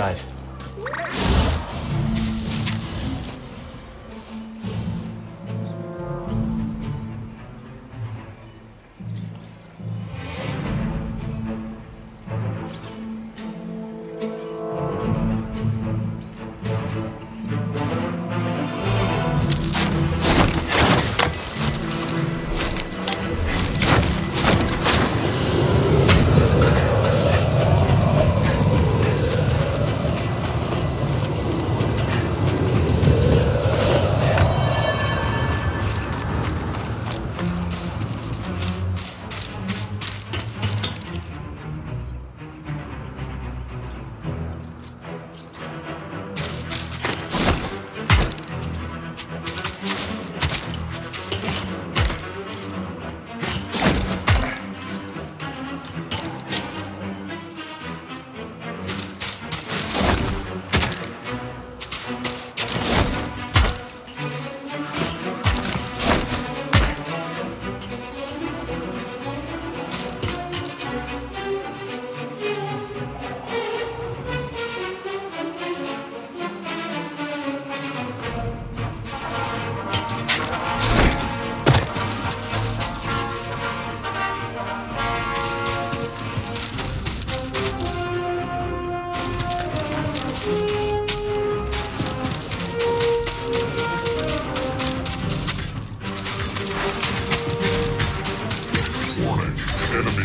I'll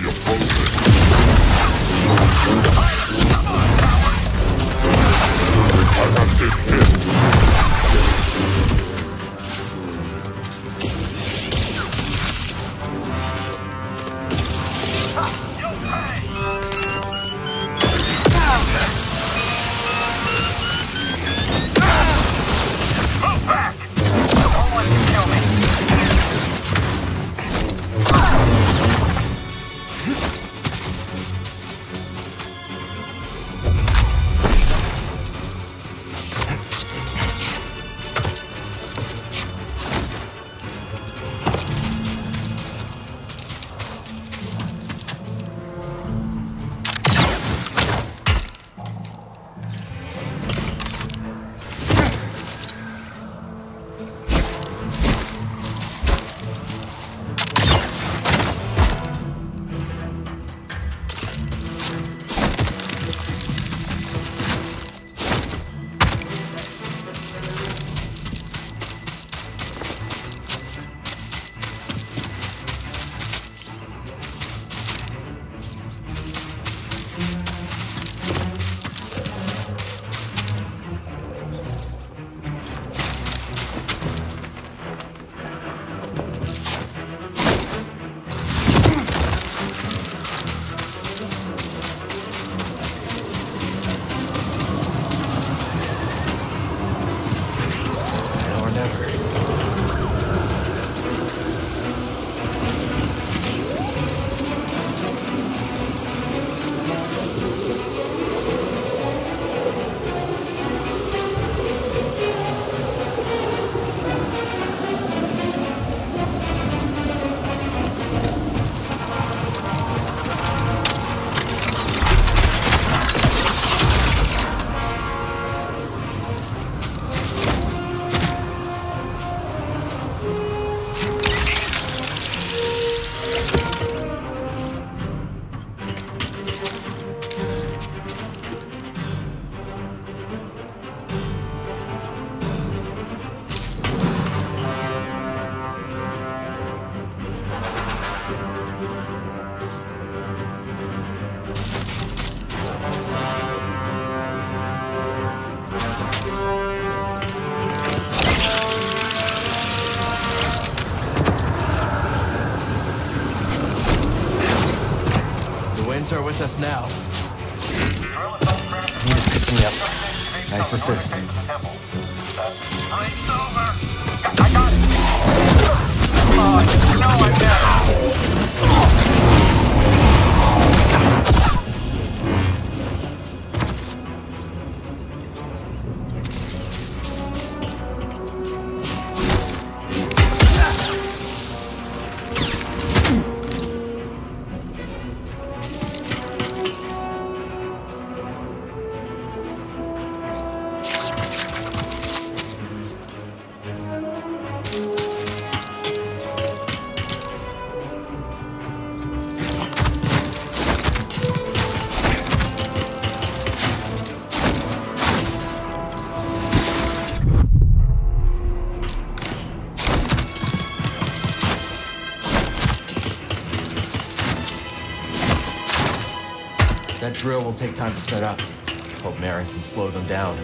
enemy That drill will take time to set up. Hope Merrin can slow them down.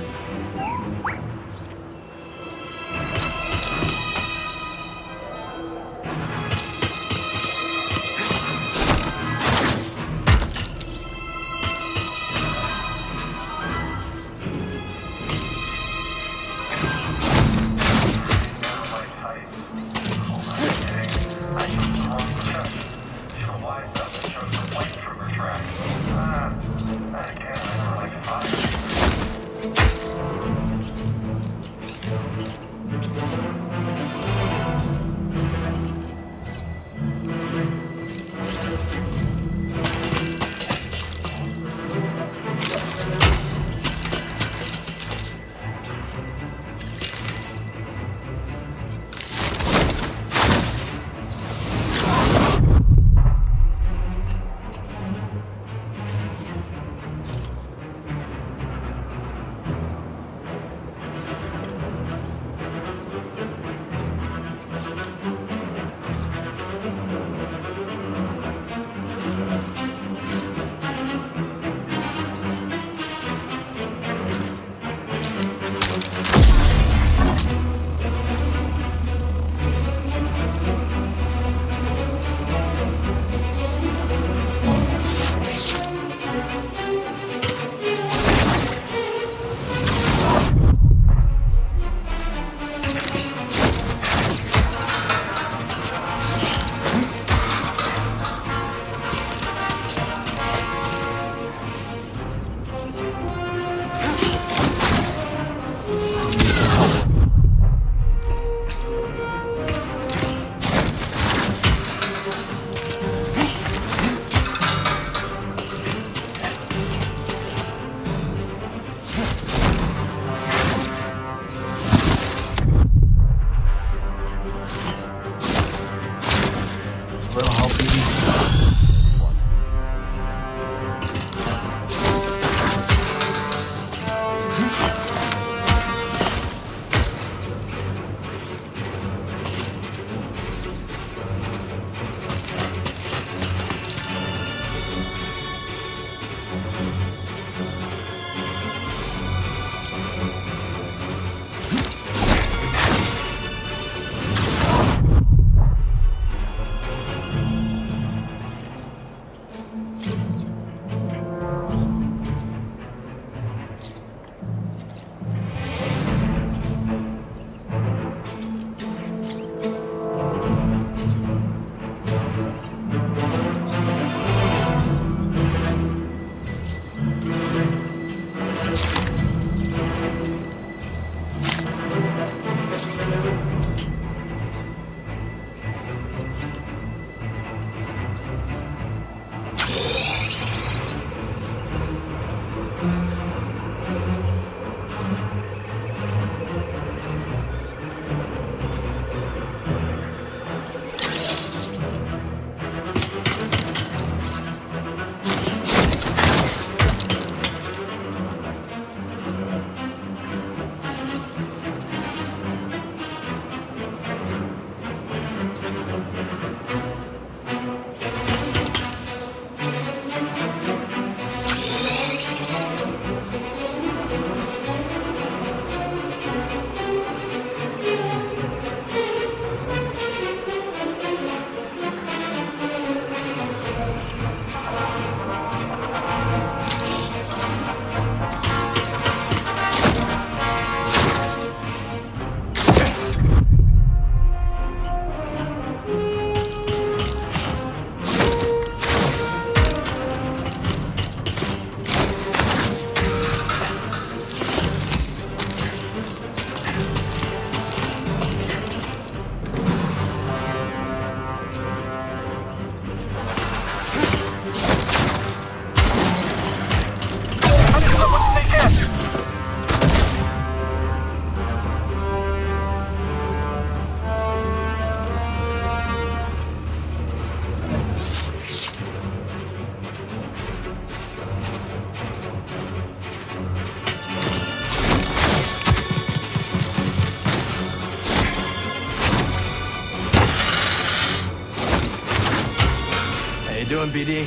BD?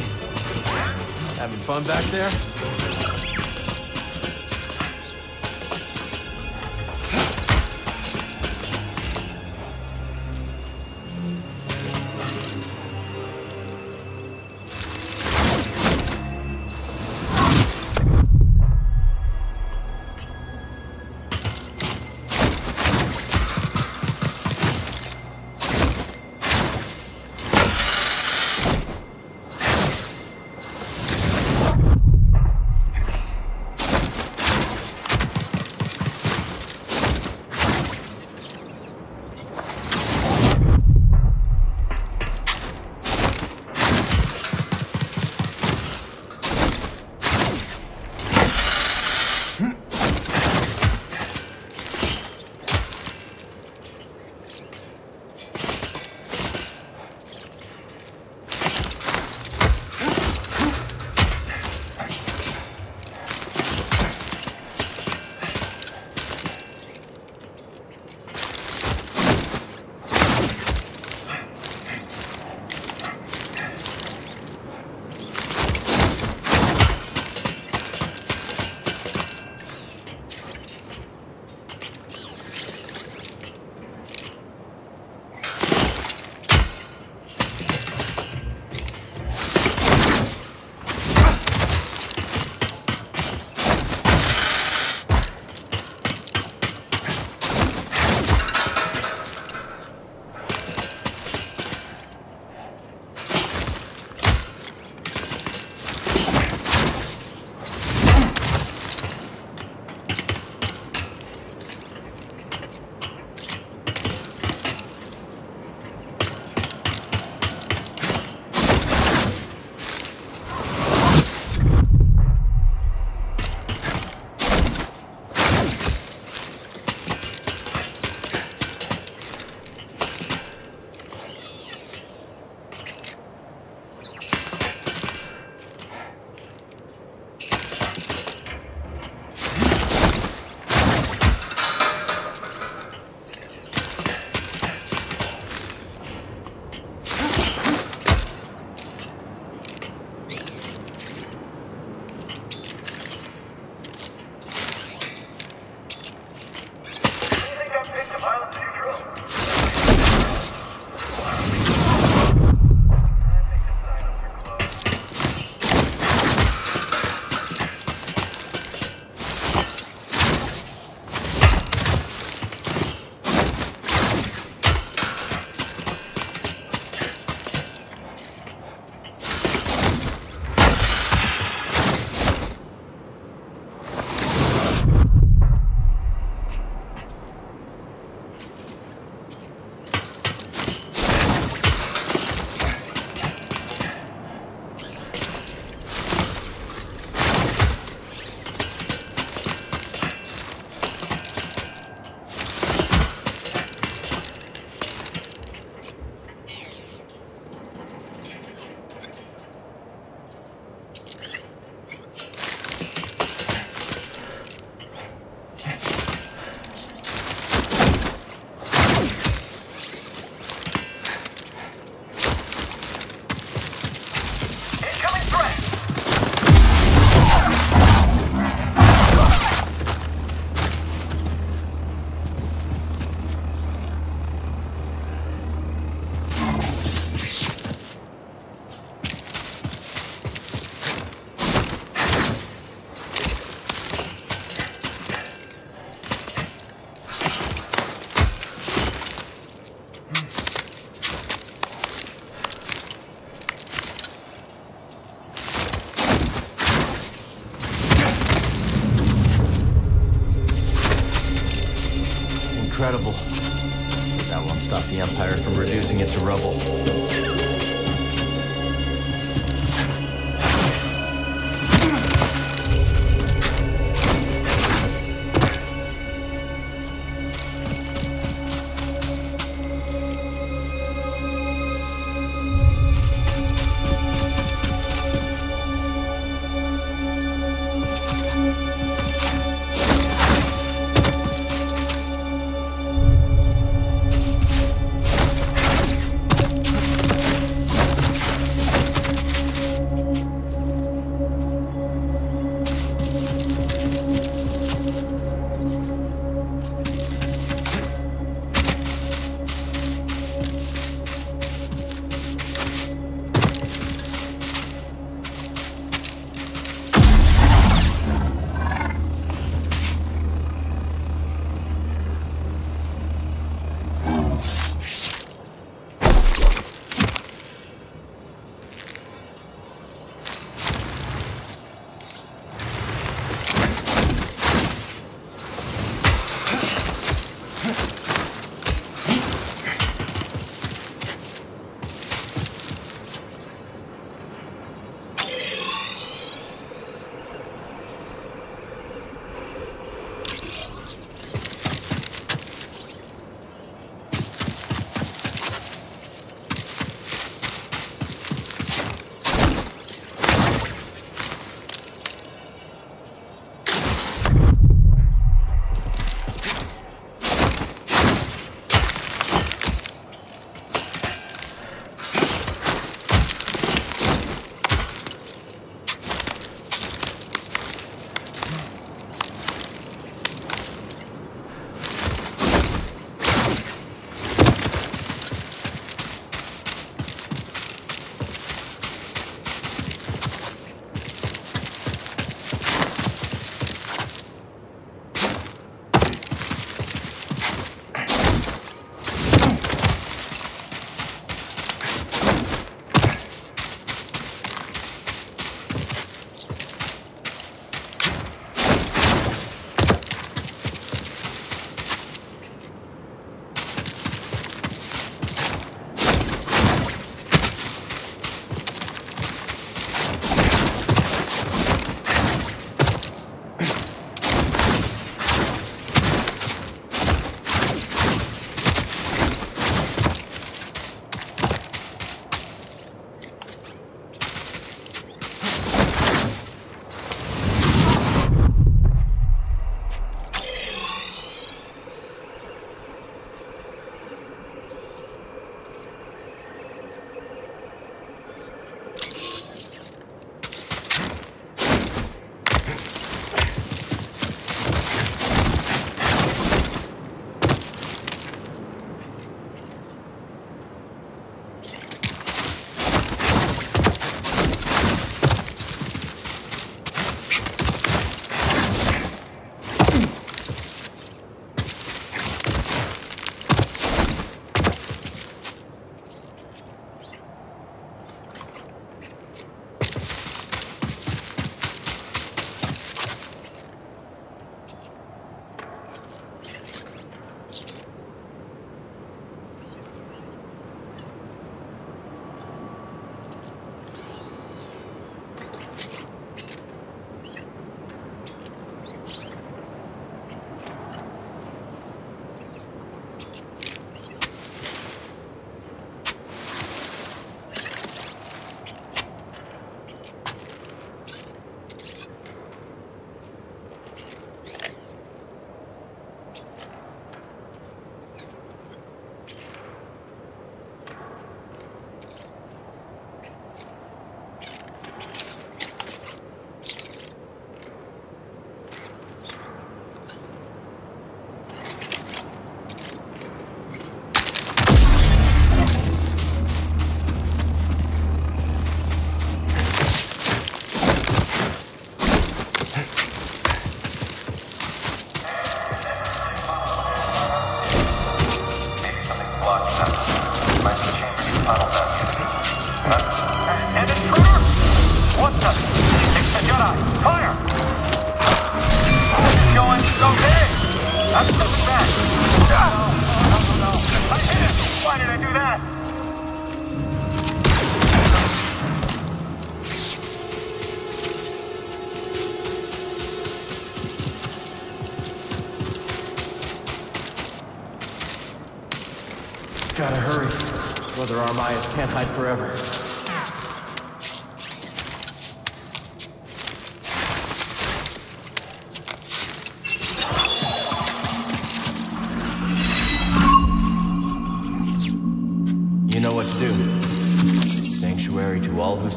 Having fun back there?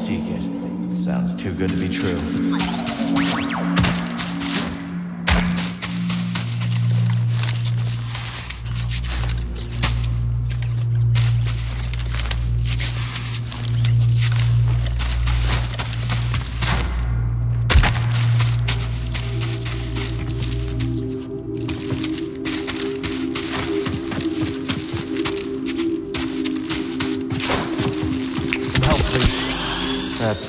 Seek it. Sounds too good to be true.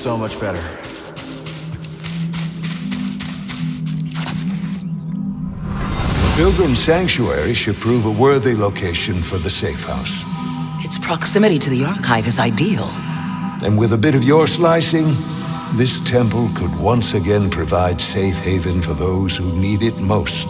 So much better. Pilgrim Sanctuary should prove a worthy location for the safe house. Its proximity to the archive is ideal. And with a bit of your slicing, this temple could once again provide safe haven for those who need it most.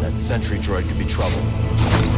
That sentry droid could be trouble.